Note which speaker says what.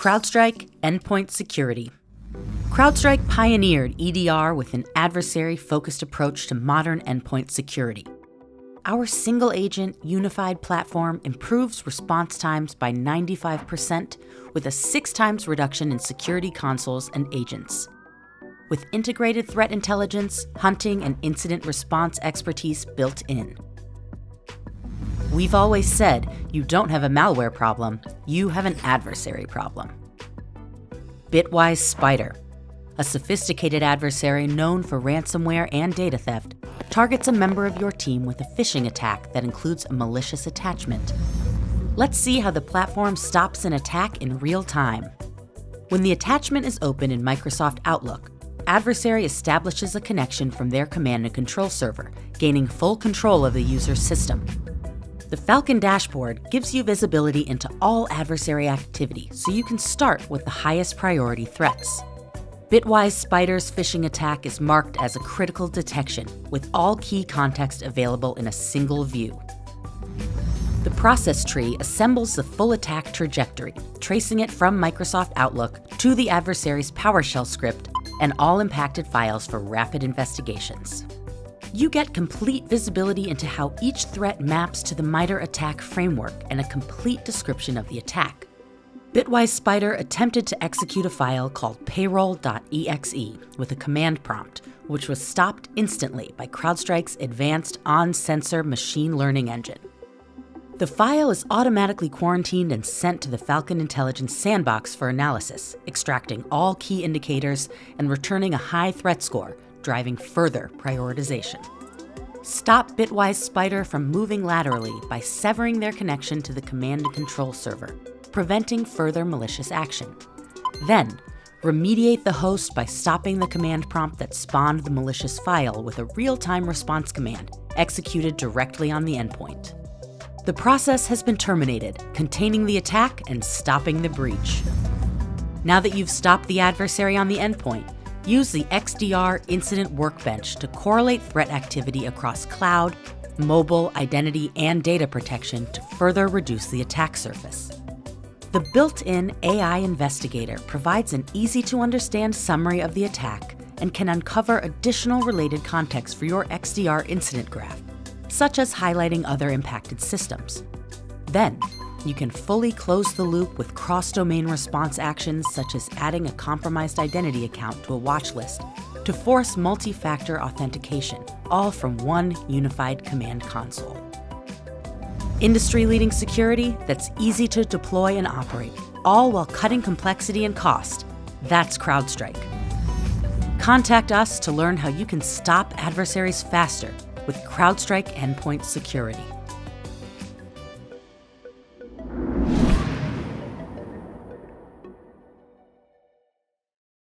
Speaker 1: CrowdStrike Endpoint Security. CrowdStrike pioneered EDR with an adversary focused approach to modern endpoint security. Our single agent, unified platform improves response times by 95%, with a six times reduction in security consoles and agents. With integrated threat intelligence, hunting, and incident response expertise built in. We've always said you don't have a malware problem, you have an adversary problem. Bitwise Spider, a sophisticated adversary known for ransomware and data theft, targets a member of your team with a phishing attack that includes a malicious attachment. Let's see how the platform stops an attack in real time. When the attachment is open in Microsoft Outlook, Adversary establishes a connection from their command and control server, gaining full control of the user's system. The Falcon dashboard gives you visibility into all adversary activity so you can start with the highest priority threats. Bitwise Spider's phishing attack is marked as a critical detection, with all key context available in a single view. The process tree assembles the full attack trajectory, tracing it from Microsoft Outlook to the adversary's PowerShell script and all impacted files for rapid investigations you get complete visibility into how each threat maps to the MITRE ATT&CK framework and a complete description of the attack. Bitwise Spider attempted to execute a file called payroll.exe with a command prompt, which was stopped instantly by CrowdStrike's advanced on sensor machine learning engine. The file is automatically quarantined and sent to the Falcon Intelligence sandbox for analysis, extracting all key indicators and returning a high threat score driving further prioritization. Stop Bitwise Spider from moving laterally by severing their connection to the command and control server, preventing further malicious action. Then, remediate the host by stopping the command prompt that spawned the malicious file with a real time response command executed directly on the endpoint. The process has been terminated, containing the attack and stopping the breach. Now that you've stopped the adversary on the endpoint, Use the XDR Incident Workbench to correlate threat activity across cloud, mobile, identity, and data protection to further reduce the attack surface. The built in AI Investigator provides an easy to understand summary of the attack and can uncover additional related context for your XDR incident graph, such as highlighting other impacted systems. Then, you can fully close the loop with cross domain response actions such as adding a compromised identity account to a watch list to force multi factor authentication, all from one unified command console. Industry leading security that's easy to deploy and operate, all while cutting complexity and cost. That's CrowdStrike. Contact us to learn how you can stop adversaries faster with CrowdStrike Endpoint Security.